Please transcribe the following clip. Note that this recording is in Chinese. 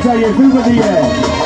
चाहिए 复的耶。